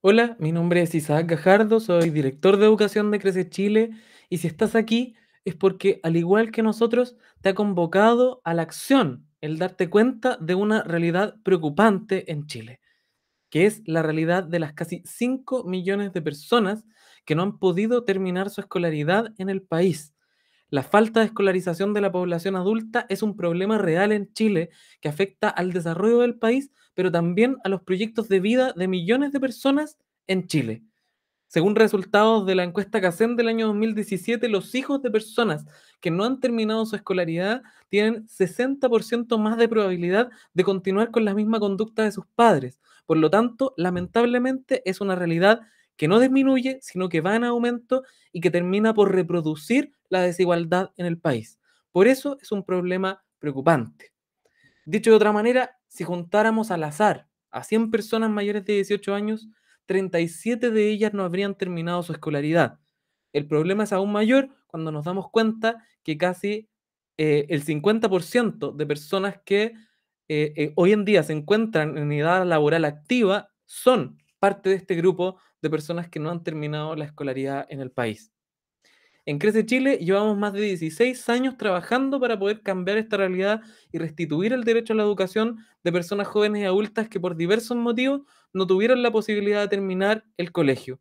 Hola, mi nombre es Isaac Gajardo, soy director de educación de Crece Chile y si estás aquí es porque, al igual que nosotros, te ha convocado a la acción el darte cuenta de una realidad preocupante en Chile, que es la realidad de las casi 5 millones de personas que no han podido terminar su escolaridad en el país. La falta de escolarización de la población adulta es un problema real en Chile que afecta al desarrollo del país, pero también a los proyectos de vida de millones de personas en Chile. Según resultados de la encuesta CACEN del año 2017, los hijos de personas que no han terminado su escolaridad tienen 60% más de probabilidad de continuar con la misma conducta de sus padres. Por lo tanto, lamentablemente es una realidad que no disminuye, sino que va en aumento y que termina por reproducir la desigualdad en el país. Por eso es un problema preocupante. Dicho de otra manera, si juntáramos al azar a 100 personas mayores de 18 años, 37 de ellas no habrían terminado su escolaridad. El problema es aún mayor cuando nos damos cuenta que casi eh, el 50% de personas que eh, eh, hoy en día se encuentran en edad laboral activa son parte de este grupo de personas que no han terminado la escolaridad en el país. En Crece Chile llevamos más de 16 años trabajando para poder cambiar esta realidad y restituir el derecho a la educación de personas jóvenes y adultas que por diversos motivos no tuvieron la posibilidad de terminar el colegio.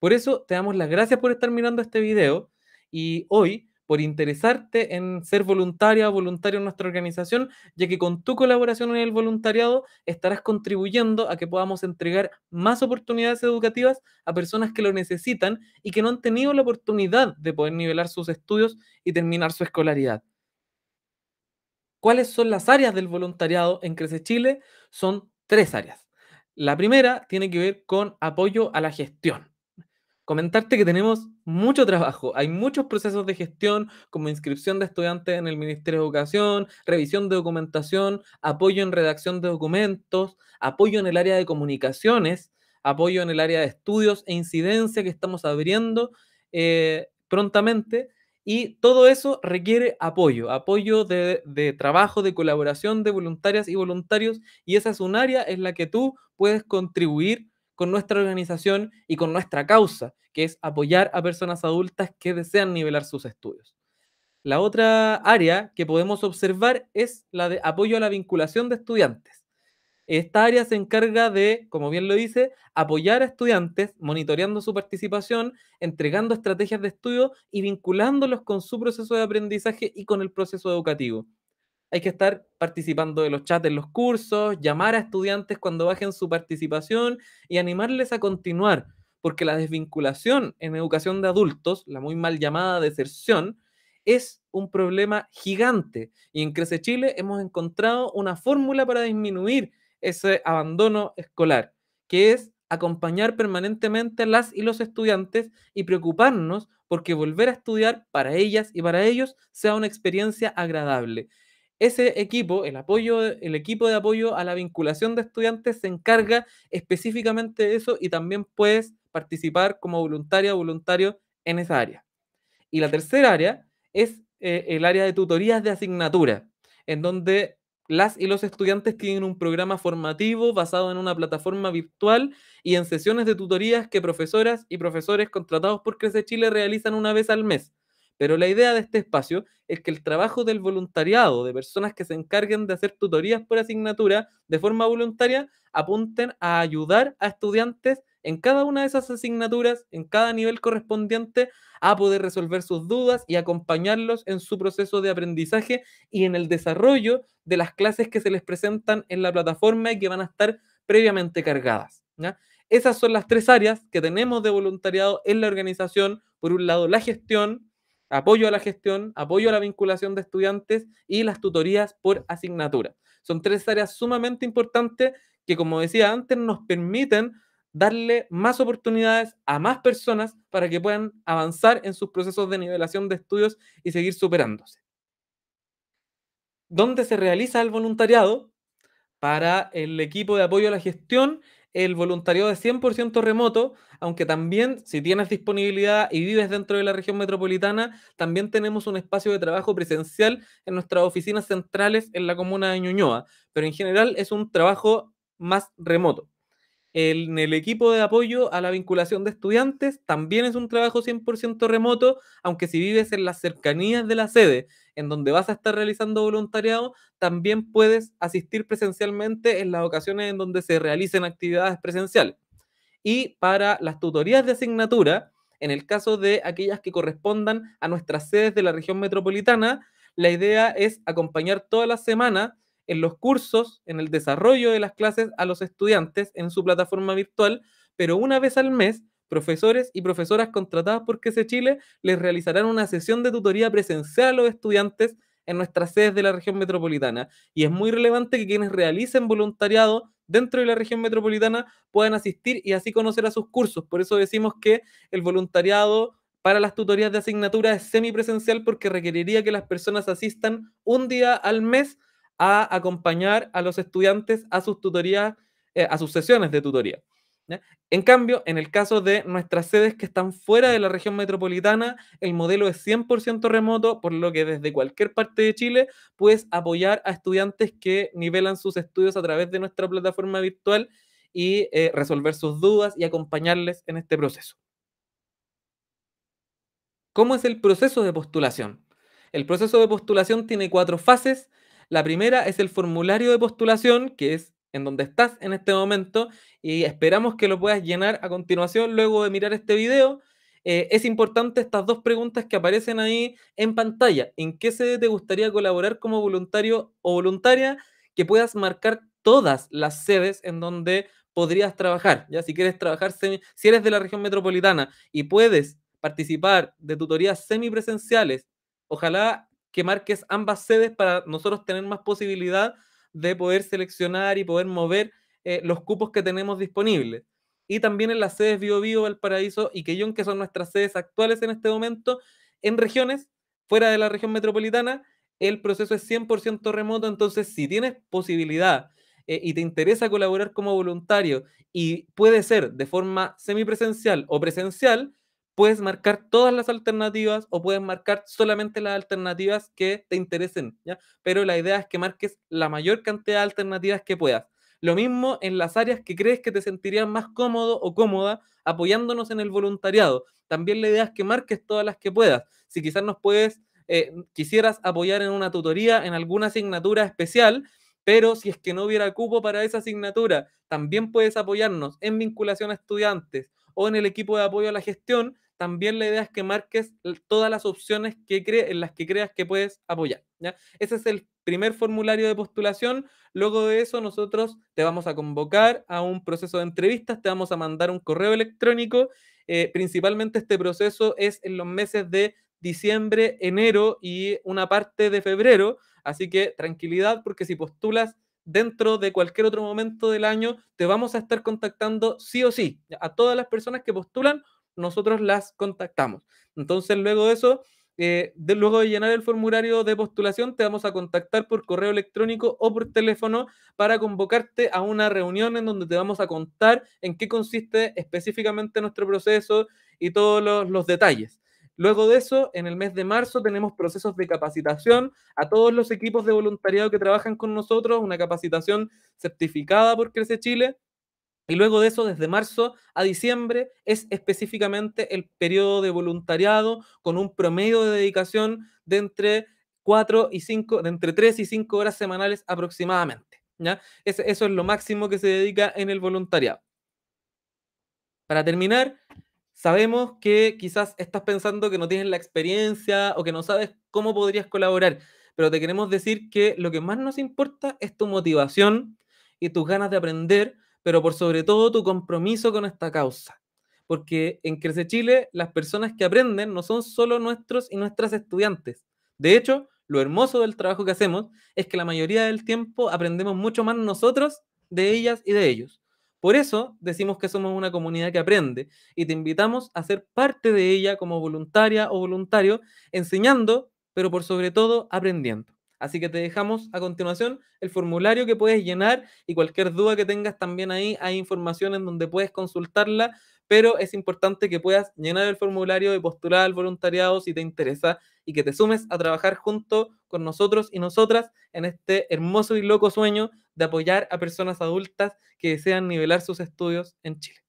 Por eso te damos las gracias por estar mirando este video y hoy por interesarte en ser voluntaria o voluntario en nuestra organización, ya que con tu colaboración en el voluntariado estarás contribuyendo a que podamos entregar más oportunidades educativas a personas que lo necesitan y que no han tenido la oportunidad de poder nivelar sus estudios y terminar su escolaridad. ¿Cuáles son las áreas del voluntariado en Crece Chile? Son tres áreas. La primera tiene que ver con apoyo a la gestión comentarte que tenemos mucho trabajo. Hay muchos procesos de gestión, como inscripción de estudiantes en el Ministerio de Educación, revisión de documentación, apoyo en redacción de documentos, apoyo en el área de comunicaciones, apoyo en el área de estudios e incidencia que estamos abriendo eh, prontamente. Y todo eso requiere apoyo, apoyo de, de, trabajo, de colaboración de voluntarias y voluntarios. Y esa es un área en la que tú puedes contribuir con nuestra organización y con nuestra causa, que es apoyar a personas adultas que desean nivelar sus estudios. La otra área que podemos observar es la de apoyo a la vinculación de estudiantes. Esta área se encarga de, como bien lo dice, apoyar a estudiantes, monitoreando su participación, entregando estrategias de estudio y vinculándolos con su proceso de aprendizaje y con el proceso educativo hay que estar participando de los chats en los cursos, llamar a estudiantes cuando bajen su participación y animarles a continuar, porque la desvinculación en educación de adultos, la muy mal llamada deserción, es un problema gigante. Y en Crece Chile hemos encontrado una fórmula para disminuir ese abandono escolar, que es acompañar permanentemente a las y los estudiantes y preocuparnos porque volver a estudiar para ellas y para ellos sea una experiencia agradable ese equipo, el, apoyo, el equipo de apoyo a la vinculación de estudiantes se encarga específicamente de eso y también puedes participar como voluntaria o voluntario en esa área. Y la tercera área es eh, el área de tutorías de asignatura, en donde las y los estudiantes tienen un programa formativo basado en una plataforma virtual y en sesiones de tutorías que profesoras y profesores contratados por Crece Chile realizan una vez al mes pero la idea de este espacio es que el trabajo del voluntariado, de personas que se encarguen de hacer tutorías por asignatura de forma voluntaria, apunten a ayudar a estudiantes en cada una de esas asignaturas, en cada nivel correspondiente, a poder resolver sus dudas y acompañarlos en su proceso de aprendizaje y en el desarrollo de las clases que se les presentan en la plataforma y que van a estar previamente cargadas. Esas son las tres áreas que tenemos de voluntariado en la organización. Por un lado, la gestión, apoyo a la gestión, apoyo a la vinculación de estudiantes y las tutorías por asignatura. Son tres áreas sumamente importantes que, como decía antes, nos permiten darle más oportunidades a más personas para que puedan avanzar en sus procesos de nivelación de estudios y seguir superándose. ¿Dónde se realiza el voluntariado? Para el equipo de apoyo a la gestión el voluntariado es 100% remoto, aunque también si tienes disponibilidad y vives dentro de la región metropolitana, también tenemos un espacio de trabajo presencial en nuestras oficinas centrales en la comuna de Ñuñoa, pero en general es un trabajo más remoto. en el equipo de apoyo a la vinculación de estudiantes también es un trabajo 100% remoto, aunque si vives en las cercanías de la sede, en donde vas a estar realizando voluntariado, también puedes asistir presencialmente en las ocasiones en donde se realicen actividades presenciales. Y para las tutorías de asignatura, en el caso de aquellas que correspondan a nuestras sedes de la región metropolitana, la idea es acompañar toda la semana en los cursos, en el desarrollo de las clases a los estudiantes en su plataforma virtual, pero una vez al mes, profesores y profesoras contratadas por QC Chile les realizarán una sesión de tutoría presencial a los estudiantes en nuestras sedes de la región metropolitana. Y es muy relevante que quienes realicen voluntariado dentro de la región metropolitana puedan asistir y así conocer a sus cursos. Por eso decimos que el voluntariado para las tutorías de asignatura es semipresencial porque requeriría que las personas asistan un día al mes a acompañar a los estudiantes a sus tutorías, eh, a sus sesiones de tutoría. En cambio, en el caso de nuestras sedes que están fuera de la región metropolitana, el modelo es 100% remoto, por lo que desde cualquier parte de Chile puedes apoyar a estudiantes que nivelan sus estudios a través de nuestra plataforma virtual y eh, resolver sus dudas y acompañarles en este proceso. ¿Cómo es el proceso de postulación? El proceso de postulación tiene cuatro fases. La primera es el formulario de postulación, que es en donde estás en este momento y esperamos que lo puedas llenar a continuación luego de mirar este video. Eh, es importante estas dos preguntas que aparecen ahí en pantalla. ¿En qué sede te gustaría colaborar como voluntario o voluntaria? Que puedas marcar todas las sedes en donde podrías trabajar. Ya si quieres trabajar, si eres de la región metropolitana y puedes participar de tutorías semipresenciales, ojalá que marques ambas sedes para nosotros tener más posibilidad de poder seleccionar y poder mover eh, los cupos que tenemos disponibles. Y también en las sedes Bio Bio, Valparaíso y Quellón, que son nuestras sedes actuales en este momento, en regiones fuera de la región metropolitana, el proceso es 100% remoto, entonces si tienes posibilidad eh, y te interesa colaborar como voluntario y puede ser de forma semipresencial o presencial, puedes marcar todas las alternativas o puedes marcar solamente las alternativas que te interesen, ¿ya? Pero la idea es que marques la mayor cantidad de alternativas que puedas. Lo mismo en las áreas que crees que te sentirías más cómodo o cómoda apoyándonos en el voluntariado. También la idea es que marques todas las que puedas. Si quizás nos puedes, eh, quisieras apoyar en una tutoría, en alguna asignatura especial, pero si es que no hubiera cupo para esa asignatura, también puedes apoyarnos en vinculación a estudiantes o en el equipo de apoyo a la gestión también la idea es que marques todas las opciones que en las que creas que puedes apoyar. ¿ya? Ese es el primer formulario de postulación. Luego de eso, nosotros te vamos a convocar a un proceso de entrevistas, te vamos a mandar un correo electrónico. Eh, principalmente este proceso es en los meses de diciembre, enero y una parte de febrero. Así que tranquilidad, porque si postulas dentro de cualquier otro momento del año, te vamos a estar contactando sí o sí a todas las personas que postulan nosotros las contactamos. Entonces, luego de eso, eh, luego de llenar el formulario de postulación, te vamos a contactar por correo electrónico o por teléfono para convocarte a una reunión en donde te vamos a contar en qué consiste específicamente nuestro proceso y todos los, los detalles. Luego de eso, en el mes de marzo tenemos procesos de capacitación a todos los equipos de voluntariado que trabajan con nosotros, una capacitación certificada por Crece Chile, y luego de eso, desde marzo a diciembre, es específicamente el periodo de voluntariado con un promedio de dedicación de entre 4 y 5, de entre 3 y 5 horas semanales aproximadamente. ¿ya? eso es lo máximo que se dedica en el voluntariado. Para terminar, sabemos que quizás estás pensando que no tienes la experiencia o que no sabes cómo podrías colaborar, pero te queremos decir que lo que más nos importa es tu motivación y tus ganas de aprender pero por sobre todo tu compromiso con esta causa. Porque en Crece Chile las personas que aprenden no son solo nuestros y nuestras estudiantes. De hecho, lo hermoso del trabajo que hacemos es que la mayoría del tiempo aprendemos mucho más nosotros de ellas y de ellos. Por eso decimos que somos una comunidad que aprende y te invitamos a ser parte de ella como voluntaria o voluntario, enseñando, pero por sobre todo aprendiendo. Así que te dejamos a continuación el formulario que puedes llenar y cualquier duda que tengas también ahí hay información en donde puedes consultarla, pero es importante que puedas llenar el formulario y postular al voluntariado si te interesa y que te sumes a trabajar junto con nosotros y nosotras en este hermoso y loco sueño de apoyar a personas adultas que desean nivelar sus estudios en Chile.